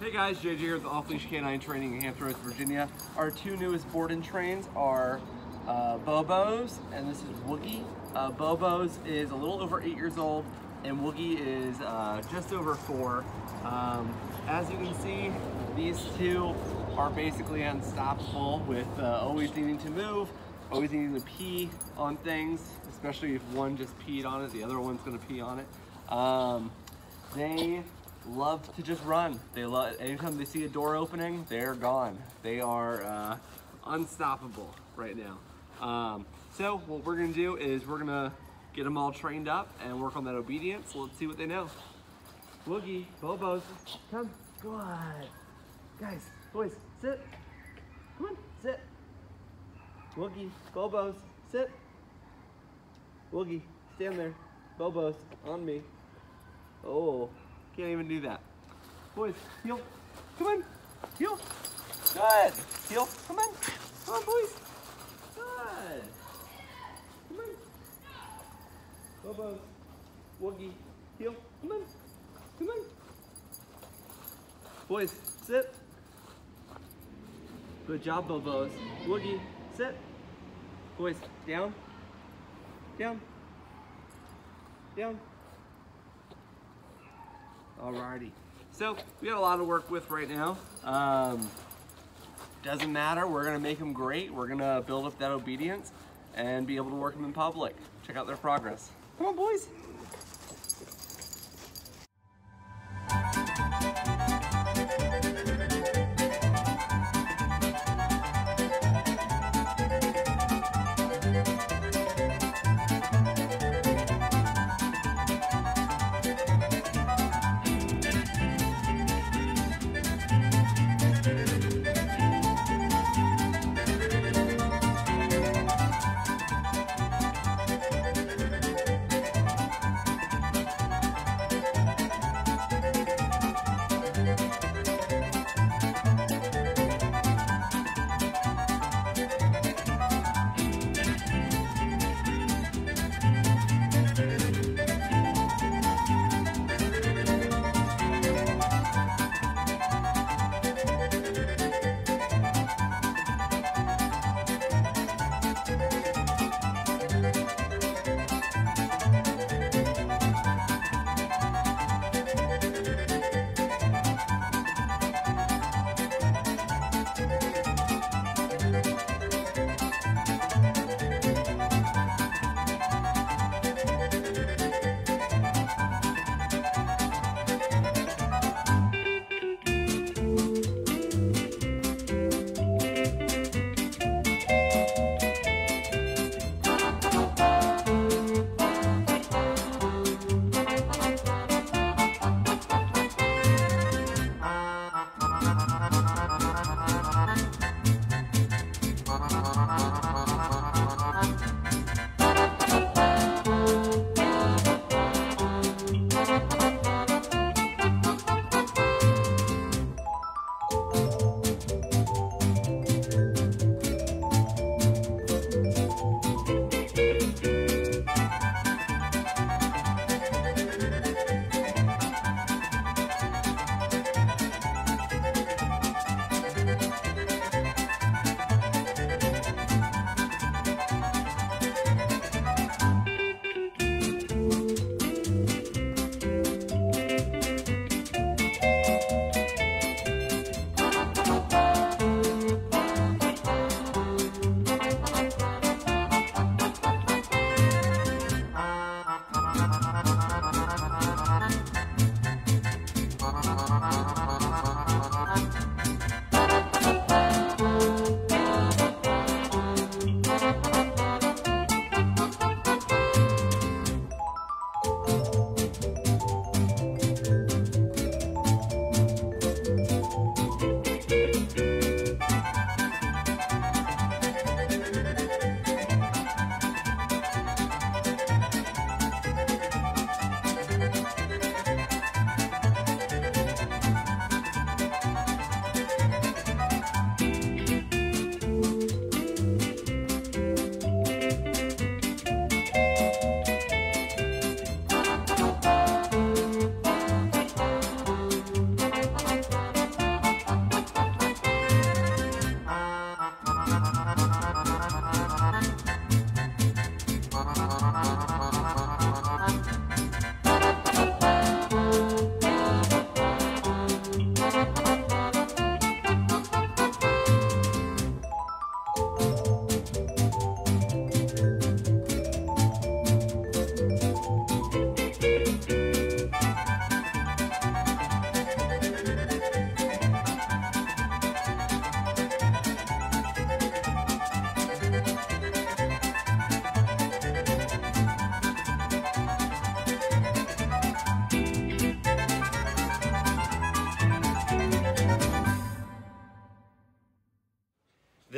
guys, JJ here with Off Leash Canine Training in Hampton Roads, Virginia. Our two newest board and trains are uh, Beau Beaus and this is Woogie. Uh, Beau Beaus is a little over eight years old and Woogie is uh, just over four. Um, as you can see, these two are basically unstoppable with uh, always needing to move, always needing to pee on things, especially if one just peed on it, the other one's gonna pee on it. Um, they love to just run. They love anytime they see a door opening, they're gone. They are uh, unstoppable right now. Um, so what we're gonna do is we're gonna get them all trained up and work on that obedience. Let's see what they know. Woogie, Beau Beaus, come, go on. Guys, boys, sit. Come on, sit. Woogie, Beau Beaus, sit. Woogie, stand there. Beau Beaus, on me. Oh, can't even do that. Boys, heel. Come on. Heel. Good. Heel. Come on. Come on, boys. Good. Come on. Beau Beaus. Woogie. Heel. Come on. Come on. Boys, sit. Good job, Beau Beaus. Woogie, sit. Boys, down. Down. Down. Alrighty. So we got a lot to work with right now. Um, doesn't matter. We're gonna make them great. We're gonna build up that obedience and be able to work them in public. Check out their progress. Come on, boys.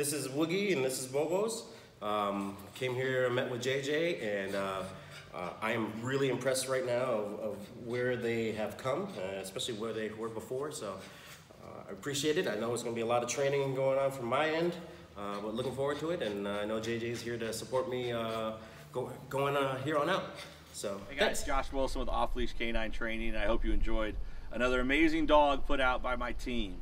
This is Woogie and this is Beau Beaus. Um, came here, and met with JJ, and uh, uh, I am really impressed right now of, of where they have come, uh, especially where they were before. So uh, I appreciate it. I know it's going to be a lot of training going on from my end, uh, but looking forward to it. And I know JJ is here to support me uh, go, going uh, here on out. So Hey guys, Josh Wilson with Off Leash Canine Training. I hope you enjoyed another amazing dog put out by my team.